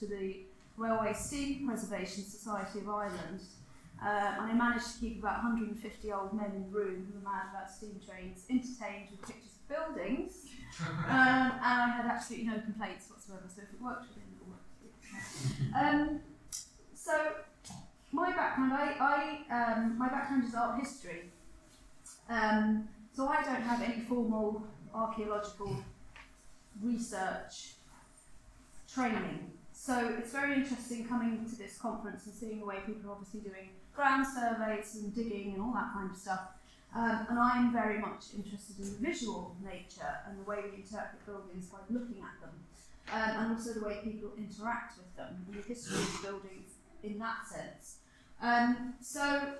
to the Railway Steam Preservation Society of Ireland. Uh, and I managed to keep about 150 old men in the room who were mad about steam trains entertained with pictures of buildings. um, and I had absolutely no complaints whatsoever, so if it worked with him, it worked. Um, so, my background, I, I um, my background is art history. Um, so I don't have any formal archaeological research training. So it's very interesting coming to this conference and seeing the way people are obviously doing ground surveys and digging and all that kind of stuff. Um, and I'm very much interested in the visual nature and the way we interpret buildings by looking at them, um, and also the way people interact with them and the history of buildings in that sense. Um, so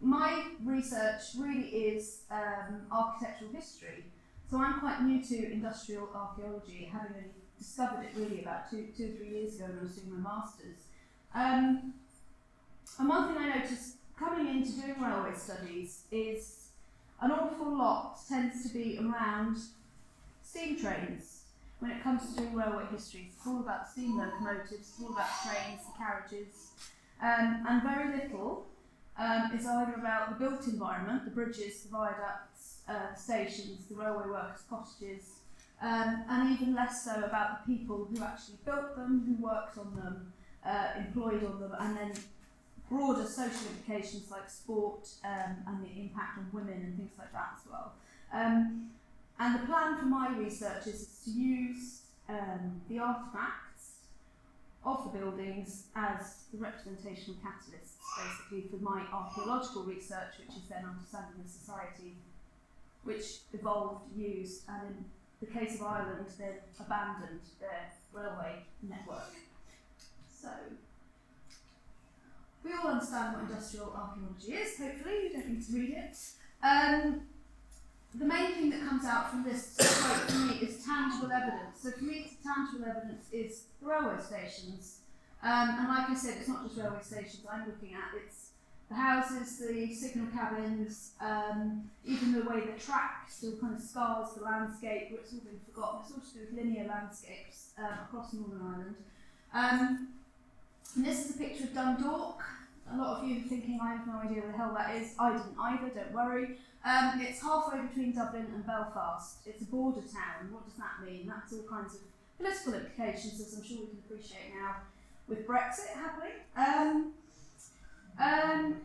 my research really is um, architectural history. So I'm quite new to industrial archaeology, having only discovered it really about two, or three years ago when I was doing my masters. Um, and one thing I noticed coming into doing railway studies is an awful lot tends to be around steam trains when it comes to doing railway history. It's all about steam locomotives, it's all about trains, the carriages, um, and very little um, is either about the built environment, the bridges, the viaducts, uh, stations, the railway workers' cottages, um, and even less so about the people who actually built them, who worked on them, uh, employed on them, and then broader social implications like sport um, and the impact on women and things like that as well. Um, and the plan for my research is to use um, the artefacts of the buildings as the representational catalysts, basically, for my archaeological research, which is then understanding the society which evolved, used, and the case of Ireland, then abandoned their railway network. So, we all understand what industrial archaeology is, hopefully, you don't need to read it. Um, the main thing that comes out from this quote for me is tangible evidence. So for me, tangible evidence is railway stations. Um, and like I said, it's not just railway stations I'm looking at, it's the houses, the signal cabins, um, even the way the track still kind of scars the landscape, where it's all been forgotten. It's all to do with linear landscapes um, across Northern Ireland. Um, this is a picture of Dundalk. A lot of you are thinking, I have no idea where the hell that is. I didn't either, don't worry. Um, it's halfway between Dublin and Belfast. It's a border town. What does that mean? That's all kinds of political implications, as I'm sure we can appreciate now with Brexit happening. Um,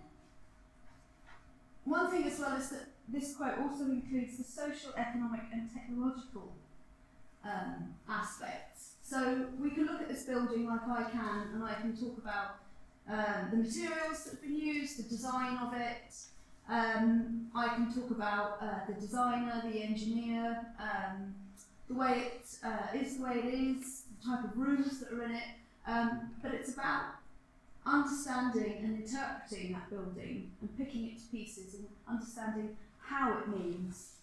one thing as well is that this quote also includes the social, economic, and technological um, aspects. So we can look at this building like I can, and I can talk about um, the materials that have been used, the design of it. Um, I can talk about uh, the designer, the engineer, um, the way it uh, is the way it is, the type of rooms that are in it. Um, but it's about understanding and interpreting that building and picking it to pieces and understanding how it means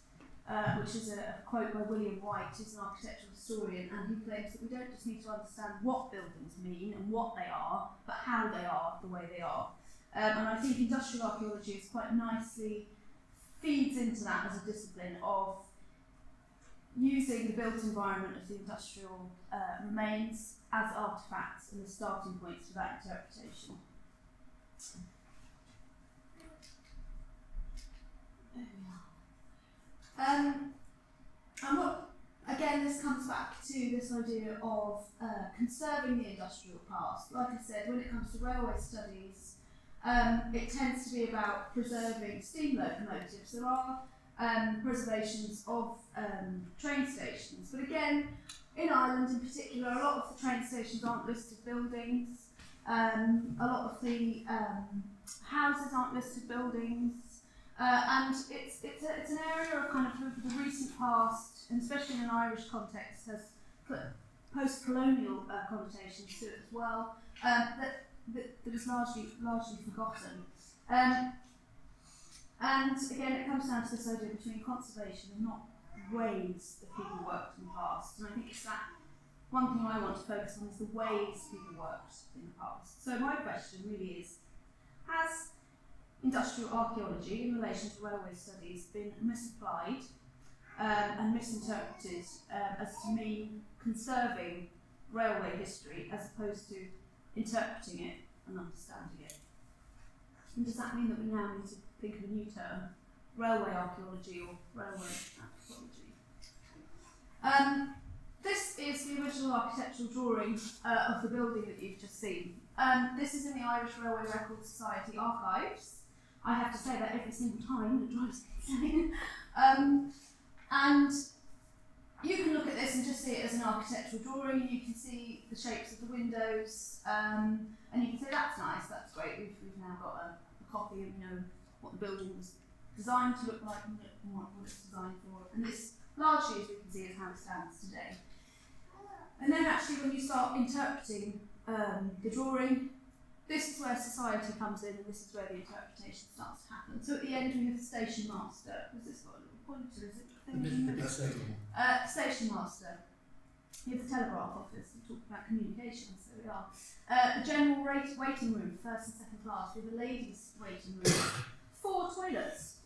uh, which is a, quote by William Whyte, who's an architectural historian, and he claims that we don't just need to understand what buildings mean and what they are, but how they are the way they are. Um, and I think industrial archaeology is quite nicely feeds into that as a discipline of using the built environment of the industrial uh, remains as artefacts and the starting points for that interpretation. Um, and what, again, this comes back to this idea of uh, conserving the industrial past. Like I said, when it comes to railway studies, um, it tends to be about preserving steam locomotives. There are um, preservations of um, train stations, but again, in Ireland in particular, a lot of the train stations aren't listed buildings. Um, a lot of the um, houses aren't listed buildings. Uh, and it's, it's, a, it's an area of kind of the, recent past, and especially in an Irish context, has post-colonial uh, connotations to it as well, um, that, that, that is largely, largely forgotten. Um, and again, it comes down to this idea between conservation and not ways that people worked in the past. And I think it's that one thing I want to focus on is the ways people worked in the past. So my question really is, has industrial archaeology in relation to railway studies been misapplied um, and misinterpreted um, as to mean conserving railway history as opposed to interpreting it and understanding it? And does that mean that we now need to think of a new term, railway archaeology or railway? Um, this is the original architectural drawing uh, of the building that you've just seen. Um, this is in the Irish Railway Record Society archives. I have to say that every single time, it drives me insane. um, and you can look at this and just see it as an architectural drawing, you can see the shapes of the windows, um, and you can say that's nice, that's great. We've, we've now got a, a copy of you know what the building was designed to look like and what, what it's designed for. And this largely, as we can see, is how it stands today. And then actually, when you start interpreting um, the drawing, this is where society comes in, and this is where the interpretation starts to happen. So at the end, we have the station master. Has this got a little pointer? Is it? Uh, station master. You have the telegraph office. We talked about communications. There we are. Uh, the general rate, waiting room, first and second class. We have a ladies' waiting room. Four toilets.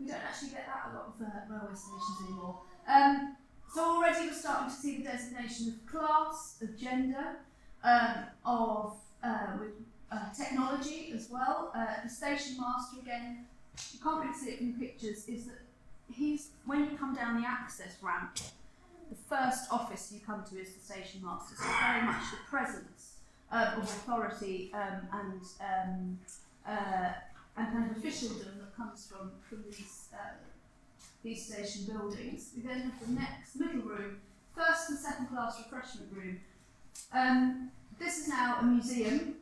we don't actually get that a lot of uh, railway stations anymore. Um, so already we're starting to see the designation of class, of gender, um, of uh, with uh, technology as well. Uh, the station master again, you can't really see it in pictures, is that he's when you come down the access ramp, the first office you come to is the station master. So very much the presence uh, of authority um, and um, uh, and kind of officialdom that comes from from these uh, these station buildings. We then have the next middle room, first and second class refreshment room. Um, this is now a museum,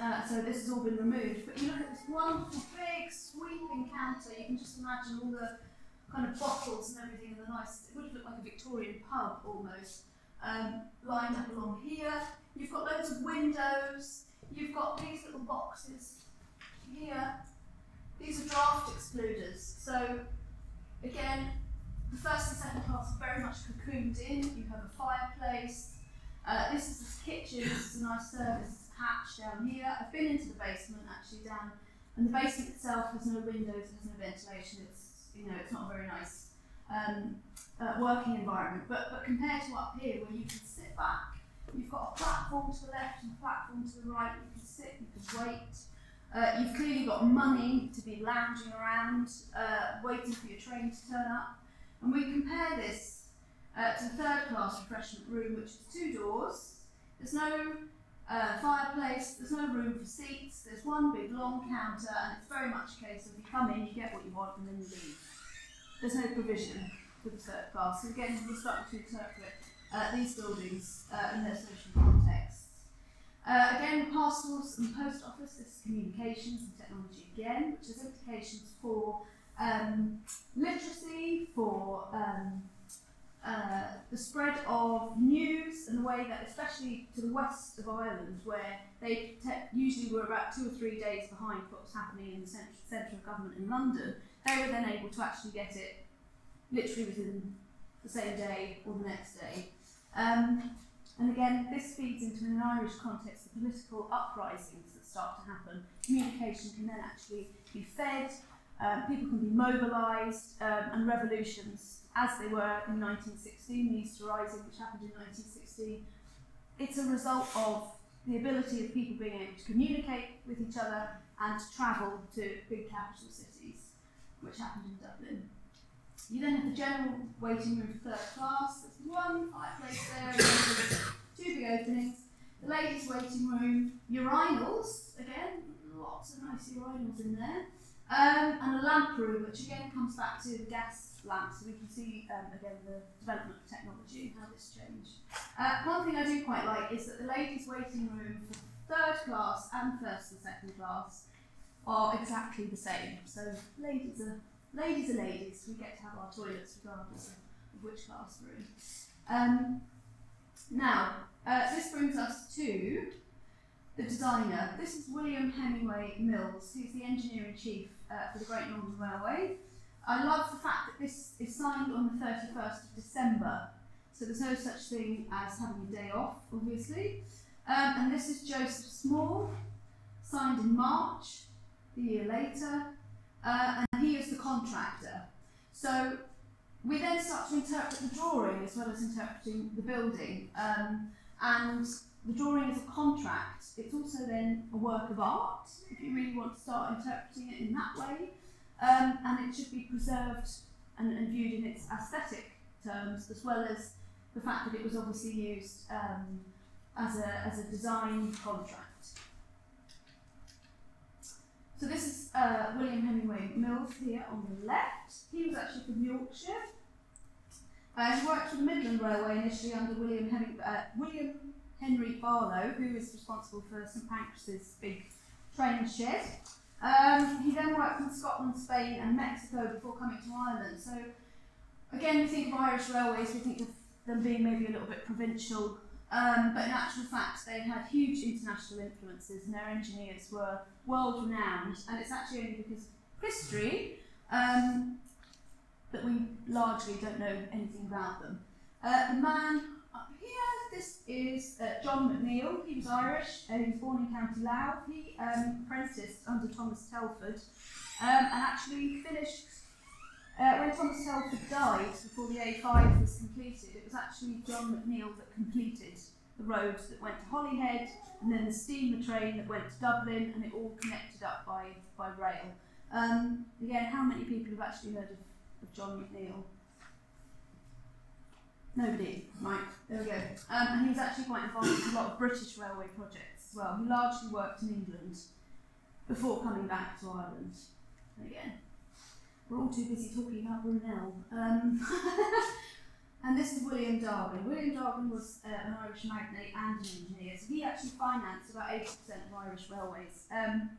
uh, so this has all been removed. But you look at this wonderful big sweeping counter. You can just imagine all the kind of bottles and everything in the nice. It would have look like a Victorian pub almost. Um, lined up along here. You've got loads of windows. You've got these little boxes here. These are draft excluders. So again, the first and second class are very much cocooned in. You have a fireplace. Uh, this is the kitchen. This is a nice service hatch down here. I've been into the basement actually down, and the basement itself has no windows, has no ventilation. It's you know it's not a very nice um, uh, working environment. But but compared to up here where you can sit back, you've got a platform to the left and a platform to the right. You can sit, you can wait. Uh, you've clearly got money to be lounging around, uh, waiting for your train to turn up. And we compare this uh, to the third class refreshment room, which is two doors. There's no uh, fireplace, there's no room for seats, there's one big long counter, and it's very much a case of you come in, you get what you want, and then you leave. There's no provision for the third class. So again, we're to interpret these buildings uh, in their social context. Uh, again, parcels and post office, is communications and technology again, which has implications for um, literacy, for um, uh, the spread of news and the way that, especially to the west of Ireland, where they usually were about two or three days behind what was happening in the central, central government in London, they were then able to actually get it literally within the same day or the next day. Um, and again, this feeds into an Irish context the political uprisings that start to happen. Communication can then actually be fed, um, people can be mobilised, um, and revolutions, as they were in 1916, the Easter Rising, which happened in 1916, it's a result of the ability of people being able to communicate with each other and to travel to big capital cities, which happened in Dublin. You then have the general waiting room for third class. There's one fireplace there, two big openings. The ladies' waiting room, urinals, again, lots of nice urinals in there. Um, and a lamp room, which again comes back to the gas lamps, so we can see um, again the development of technology and how this changed. Uh, one thing I do quite like is that the ladies' waiting room for third class and first and second class are exactly the same. So ladies are ladies are ladies. We get to have our toilets regardless of, which class we're in. Um, now, uh, this brings us to the designer. This is William Hemingway Mills, who's the engineer in chief uh, for the Great Northern Railway. I love the fact that this is signed on the 31st of December. so there's no such thing as having a day off, obviously. Um, and this is Joseph Small, signed in March, the year later, uh, and he is the contractor. So we then start to interpret the drawing as well as interpreting the building. Um, and the drawing is a contract. It's also then a work of art, if you really want to start interpreting it in that way. Um, and it should be preserved and, and, viewed in its aesthetic terms, as well as the fact that it was obviously used um, as, a, as a design contract. So this is uh, William Hemingway Mills here on the left. He was actually from Yorkshire. Uh, he worked for the Midland Railway initially under William, Heming, uh, William Henry Barlow, who is responsible for St Pancras' big train shed. Um, he then worked in Scotland, Spain, and Mexico before coming to Ireland. So, again, we think of Irish railways, we think of them being maybe a little bit provincial, um, but in actual fact, they had huge international influences, and their engineers were world renowned. And it's actually only because history um, that we largely don't know anything about them. Uh, the man up here, this is uh, John McNeill. He was Irish. Uh, he was born in County Louth. He um, apprenticed under Thomas Telford um, and actually finished. Uh, when Thomas Telford died before the A5 was completed, it was actually John McNeill that completed the roads that went to Holyhead and then the steamer train that went to Dublin and it all connected up by, by rail. Um, again, how many people have actually heard of, of John McNeill? Nobody. Right, there we go. Um, and he was actually quite involved in a lot of British railway projects as well. He largely worked in England before coming back to Ireland. And again, we're all too busy talking about Brunel. Um, and this is William Dargan. William Dargan was uh, an Irish magnate and an engineer, so he actually financed about 80% of Irish railways. Um,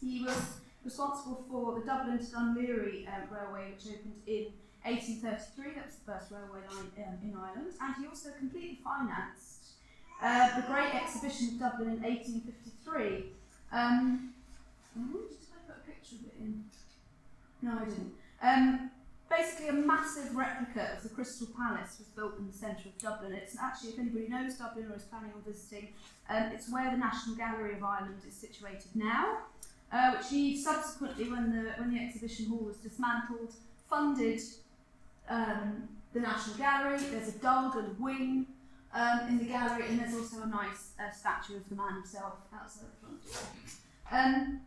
he was responsible for the Dublin to Dún Laoghaire uh, railway, which opened in 1833, that was the first railway line um, in Ireland, and he also completely financed uh, the Great Exhibition of Dublin in 1853. Um, I put a picture of it in? No, I didn't. Um, basically, a massive replica of the Crystal Palace was built in the centre of Dublin. It's actually, if anybody knows Dublin or is planning on visiting, um, it's where the National Gallery of Ireland is situated now, uh, which he subsequently, when the when the exhibition hall was dismantled, funded um, the National Gallery. There's a Dargan wing um, in the gallery, and there's also a nice uh, statue of the man himself outside the front. Um,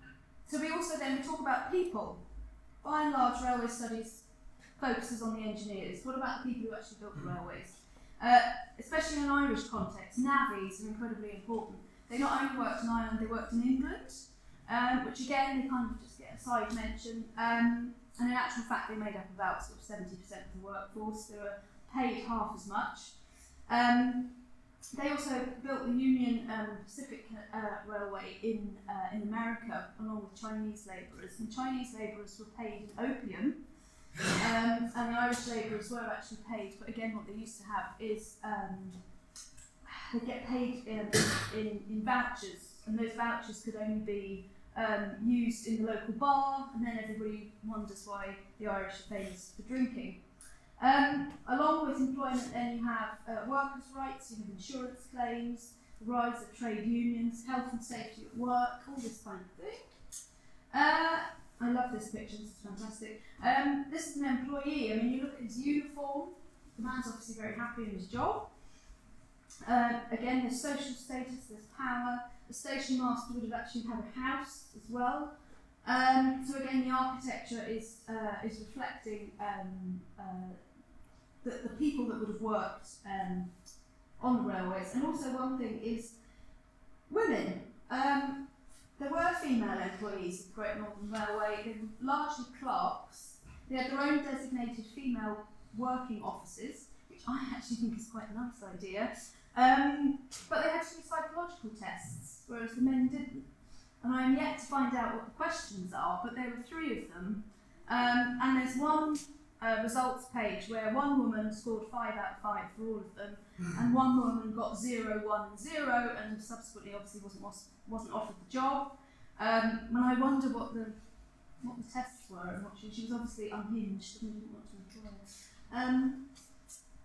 so we also then talk about people. By and large, railway studies focuses on the engineers. What about the people who actually built the railways? Uh, especially in an Irish context, navvies are incredibly important. They not only worked in Ireland, they worked in England, um, which again, they kind of just get a side mention. Um, and in actual fact, they made up about sort of 70% of the workforce. They were paid half as much. Um, they also built the Union um, Pacific uh, Railway in, uh, in America along with Chinese labourers. And Chinese labourers were paid in opium, um, and the Irish labourers were actually paid. But again, what they used to have is um, they get paid in, in, in vouchers, and those vouchers could only be um, used in the local bar, and then everybody wonders why the Irish are famous for drinking. Um, along with employment, then you have uh, workers' rights, you have insurance claims, rise of trade unions, health and safety at work, all this kind of thing. Uh, I love this picture, this is fantastic. Um, this is an employee, I mean, you look at his uniform, the man's obviously very happy in his job. Uh, again, there's social status, there's power, the station master would have actually had a house as well. Um, so again, the architecture is uh, is reflecting um, uh, the, people that would have worked um, on the railways. And also one thing is women. Um, there were female employees of the Great Northern Railway. They were largely clerks. They had their own designated female working offices, which I actually think is quite a nice idea. Um, but they had to do psychological tests, whereas the men didn't. And I am yet to find out what the questions are, but there were three of them. Um, and there's one uh, results page where one woman scored five out of five for all of them, and one woman got zero, one, and zero, and subsequently obviously wasn't wasn't offered the job. Um, and I wonder what the what the tests were and what she, she was obviously unhinged and didn't want to employ her. Um,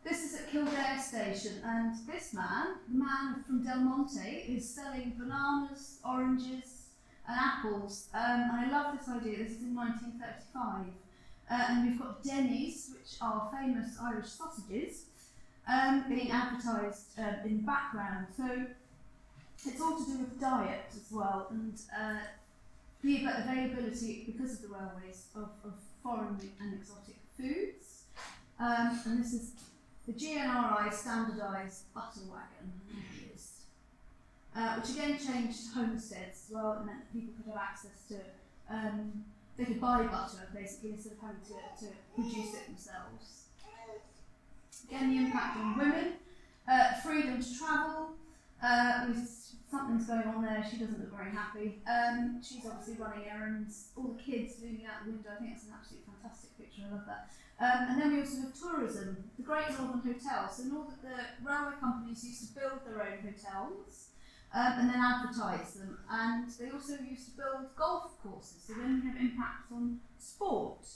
this is at Kildare station, and this man, the man from Del Monte, is selling bananas, oranges, and apples. Um, and I love this idea. This is in 1935. Uh, and we've got Denny's, which are famous Irish sausages, um, being advertised uh, in the background. So it's all to do with diet as well, and uh, the availability, because of the railways, of, of foreign and exotic foods. Um, and this is the GNRI standardised butter wagon, uh, which again changed homesteads as well. It meant people could have access to, um, they could buy butter basically instead of having to, to produce it themselves. Again, the impact on women, uh, freedom to travel, uh, something's going on there. She doesn't look very happy. Um, she's obviously running errands. All the kids moving out the window. I think it's an absolutely fantastic picture. I love that. Um, and then we also have tourism, the Great Northern Hotel. So all the railway companies used to build their own hotels um, and then advertise them. And they also used to build golf courses. So then we have impacts on sport.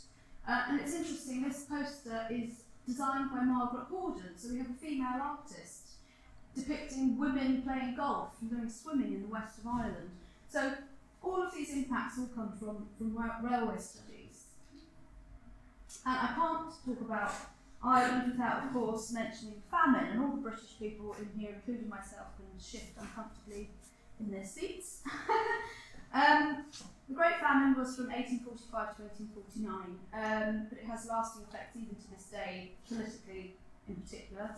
Uh, and it's interesting. This poster is designed by Margaret Horder. So we have a female artist depicting women playing golf and going swimming in the west of Ireland. So all of these impacts all come from, from railway studies. And I can't talk about Ireland without, of course, mentioning famine, and all the British people in here, including myself, can shift uncomfortably in their seats. Um, the Great Famine was from 1845 to 1849, um, but it has lasting effects even to this day, politically in particular.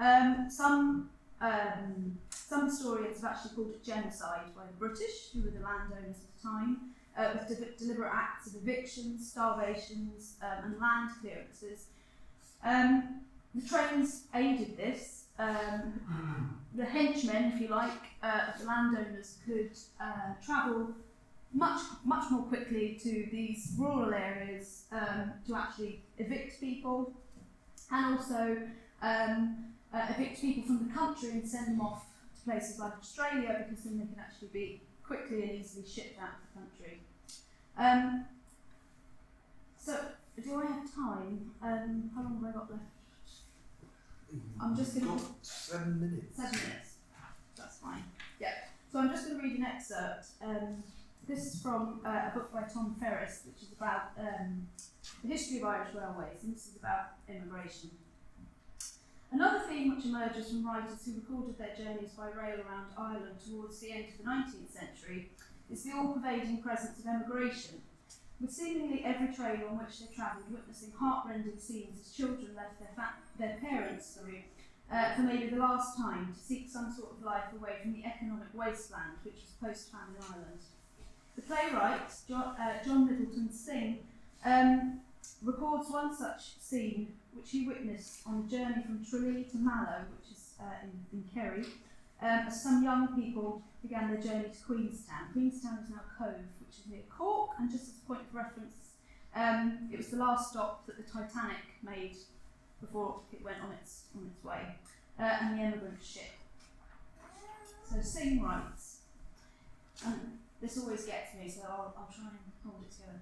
Um, some um, some historians have actually called it genocide by the British, who were the landowners at the time, uh, with de deliberate acts of evictions, starvations, um, and land clearances. Um, the trains aided this, Um, the henchmen, if you like, uh, of the landowners could uh, travel much much more quickly to these rural areas um, to actually evict people, and also um, uh, evict people from the country and send them off to places like Australia because then they can actually be quickly and easily shipped out of the country. Um, so, do I have time? Um, how long have I got left? I'm just going to. Seven minutes. Seven minutes. That's fine. Yeah. So I'm just going to read an excerpt. Um, this is from uh, a book by Tom Ferris, which is about um, the history of Irish railways, and this is about immigration. Another theme which emerges from writers who recorded their journeys by rail around Ireland towards the end of the 19th century is the all-pervading presence of emigration, with seemingly every train on which they travelled witnessing heartrending scenes as children left their, their parents sorry, uh, for maybe the last time to seek some sort of life away from the economic wasteland which was post-famine Ireland. The playwright, John, uh, John Middleton Synge, um, records one such scene which he witnessed on a journey from Tralee to Mallow, which is uh, in, in Kerry, um, as some young people began their journey to Queenstown. Queenstown is now Cobh, which is near Cork, and just as a point of reference, um, it was the last stop that the Titanic made before it went on its, on its way, uh, and the emigrant ship. So Synge writes, and this always gets me, so I'll, I'll try and hold it together.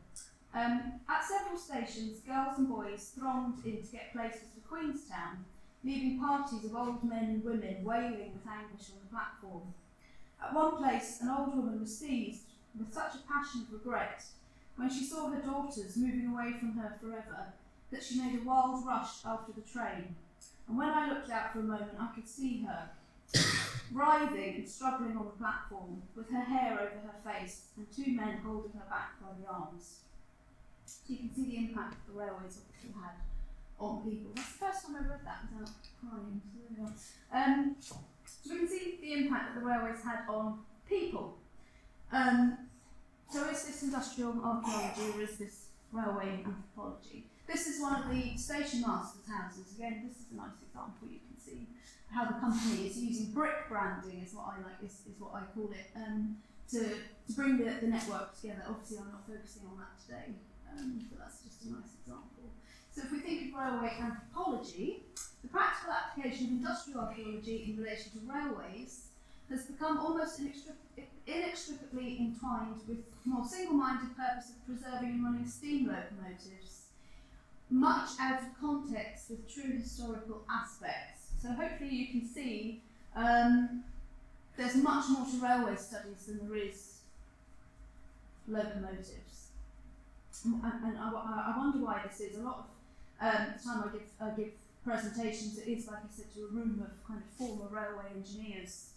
Um, at several stations, girls and boys thronged in to get places for Queenstown, leaving parties of old men and women wailing with anguish on the platform. At one place, an old woman was seized with such a passion of regret when she saw her daughters moving away from her forever that she made a wild rush after the train. And when I looked out for a moment, I could see her writhing and struggling on the platform, with her hair over her face and two men holding her back by the arms. So you can see the impact the railways obviously had on people. That's the first time I've read that without crying. So, um, so we can see the impact that the railways had on people. Um, so is this industrial archaeology or is this railway anthropology? This is one of the station masters' houses. Again, this is a nice example. You can see how the company is using brick branding, is what I like, is, is what I call it, um, to, to bring the, the network together. Obviously, I'm not focusing on that today um, but that's just a nice example. So if we think of railway anthropology, the practical application of industrial archaeology in relation to railways has become almost inextricably entwined with the more single-minded purpose of preserving and running steam locomotives, much out of context with true historical aspects. So hopefully you can see um, there's much more to railway studies than there is locomotives. And, I, I, wonder why this is. A lot of um, the time I give, I give presentations, it is, like I said, to a room of kind of former railway engineers,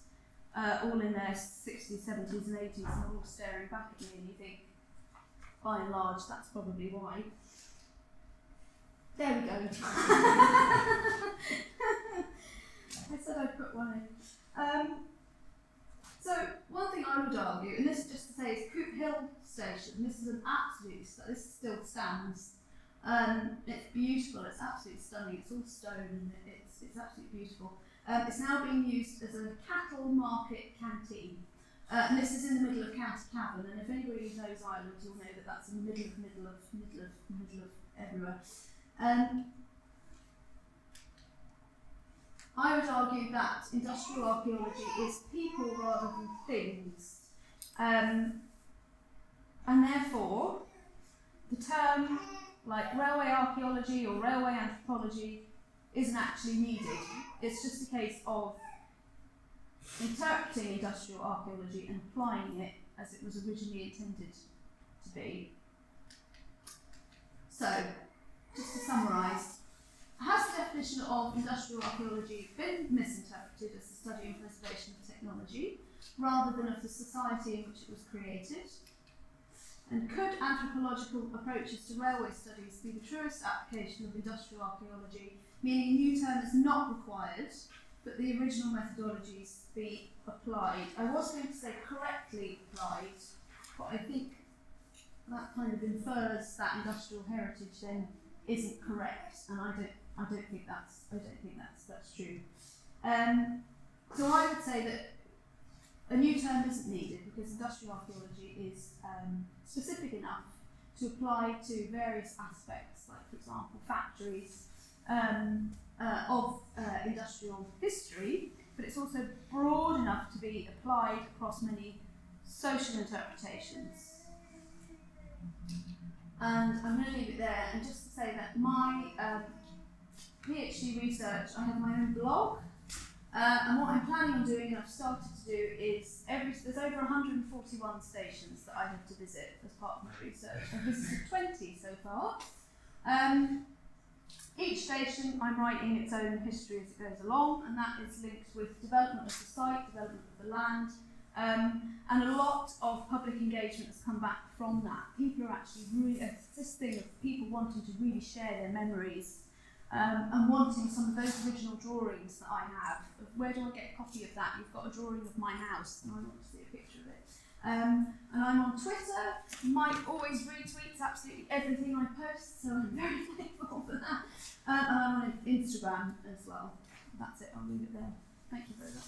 uh, all in their 60s, 70s, and 80s, and all staring back at me, and you think, by and large, that's probably why. There we go. I said I'd put one in. Um, so one thing I would argue, and this is just to say, is Cootehill Station. This is an absolute. This still stands. Um, it's beautiful. It's absolutely stunning. It's all stone, and it's it's absolutely beautiful. Um, it's now being used as a cattle market canteen. Uh, and this is in the middle of County and if anybody knows Ireland, you'll know that that's in the middle of middle of middle of middle of everywhere. Um, I would argue that industrial archaeology is people rather than things. Um, and therefore, the term like railway archaeology or railway anthropology isn't actually needed. It's just a case of interpreting industrial archaeology and applying it as it was originally intended to be. So, just to summarise, has the definition of industrial archaeology been misinterpreted as the study and preservation of technology rather than of the society in which it was created? And could anthropological approaches to railway studies be the truest application of industrial archaeology, meaning a new term is not required, but the original methodologies be applied? I was going to say correctly applied, but I think that kind of infers that industrial heritage then isn't correct, and I don't I don't think that's I don't think that's that's true. Um, so I would say that a new term isn't needed because industrial archaeology is um, specific enough to apply to various aspects, like for example factories um, uh, of uh, industrial history, but it's also broad enough to be applied across many social interpretations. And I'm going to leave it there and just to say that my um, PhD research, I have my own blog. Uh, and what I'm planning on doing, and I've started to do, is every there's over 141 stations that I have to visit as part of my research. I've visited 20 so far. Um, each station, I'm writing its own history as it goes along, and that is linked with development of the site, development of the land, um, and a lot of public engagement has come back from that. People are actually really, this people wanting to really share their memories um, and wanting some of those original drawings that I have. Where do I get a copy of that? You've got a drawing of my house, and I want to see a picture of it. Um, and I'm on Twitter. Mike always retweets absolutely everything I post, so I'm very thankful for that. Uh, and I'm on Instagram as well. That's it, I'll leave it there. Thank you very much.